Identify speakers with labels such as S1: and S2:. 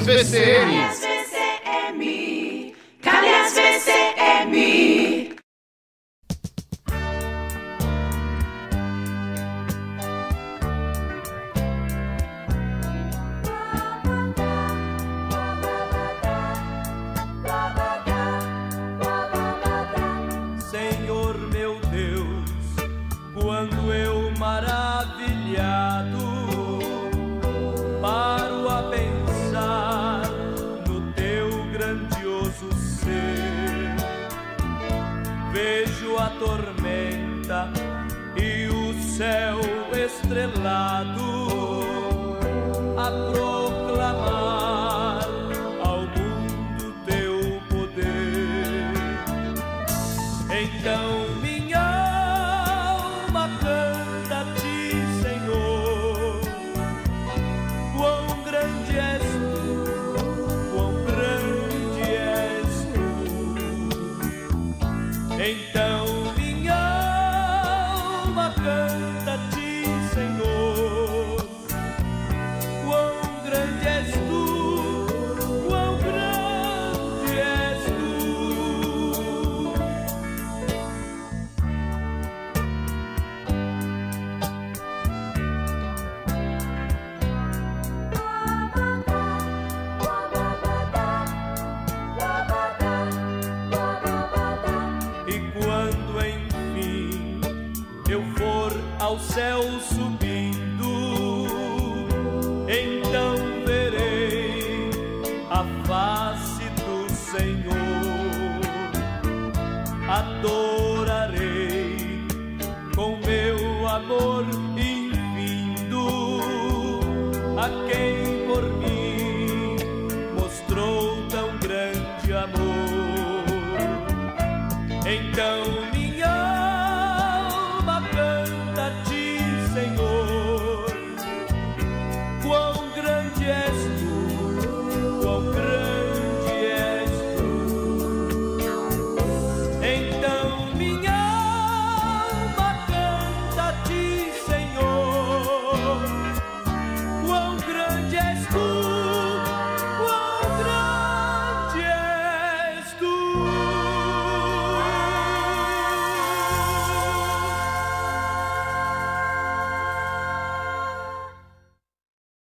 S1: as VCMs?
S2: Cadê as VCM?
S3: Senhor meu Deus, quando eu maravilhado vejo a tormenta e o céu estrelado a proclamar ao mundo teu poder. Então Então ao céu subindo, então verei a face do Senhor, adorarei com meu amor infindo a quem por mim yes.